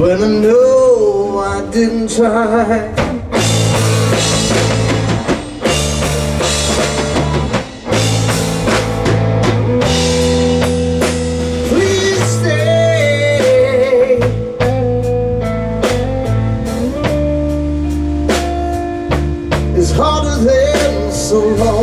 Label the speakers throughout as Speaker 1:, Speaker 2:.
Speaker 1: when I know I didn't try. So long.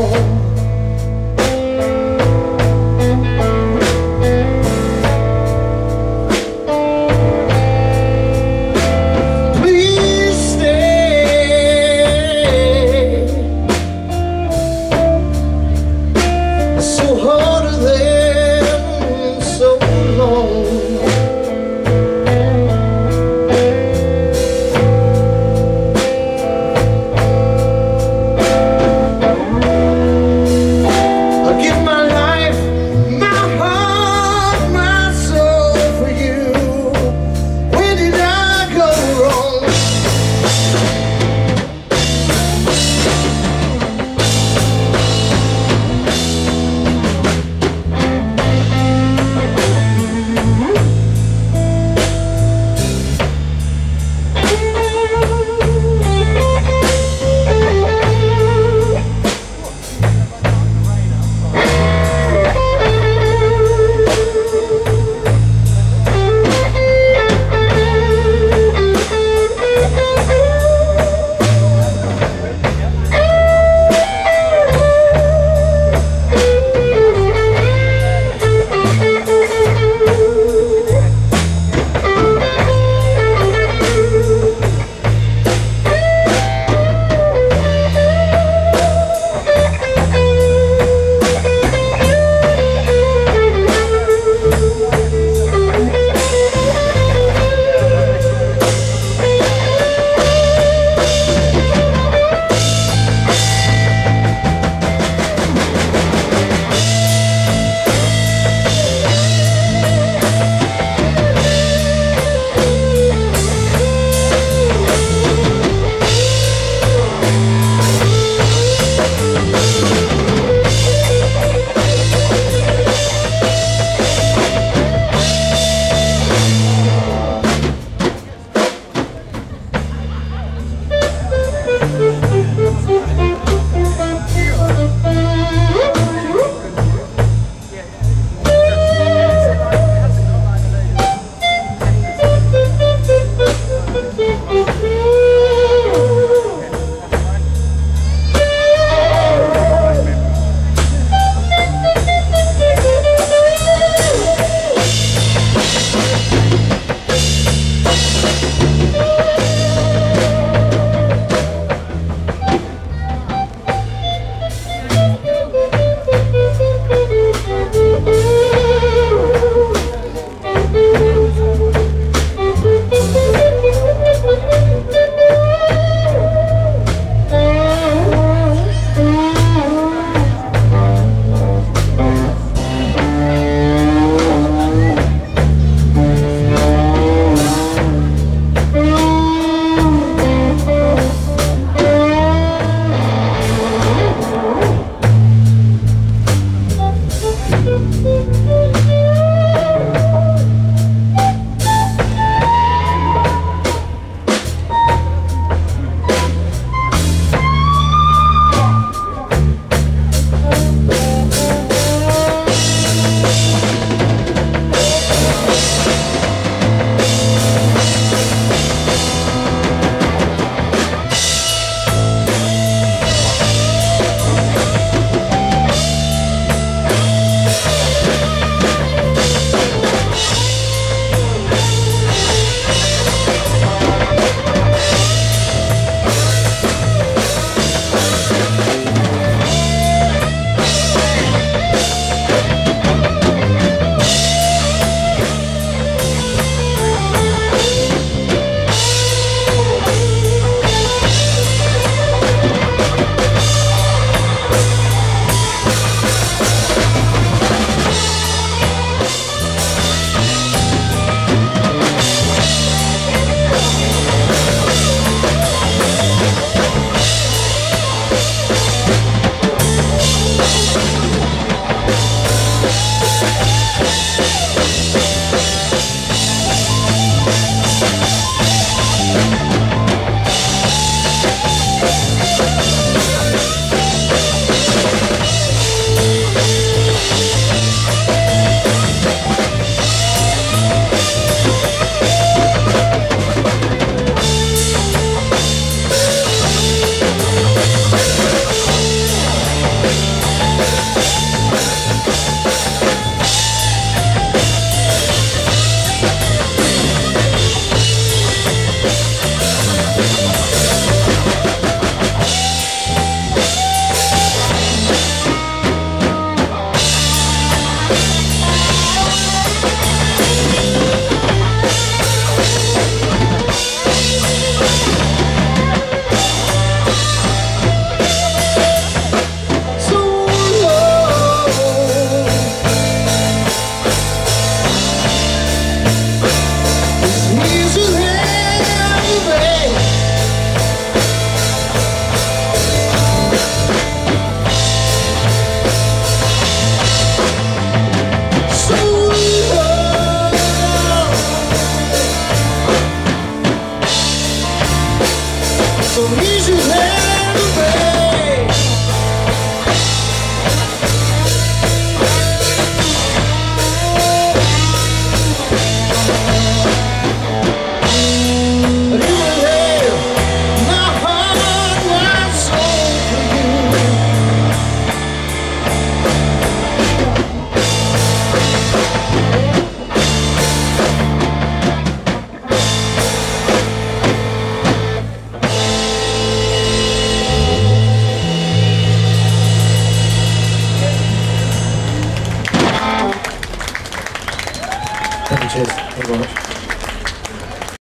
Speaker 2: Cheers. Thank you very much.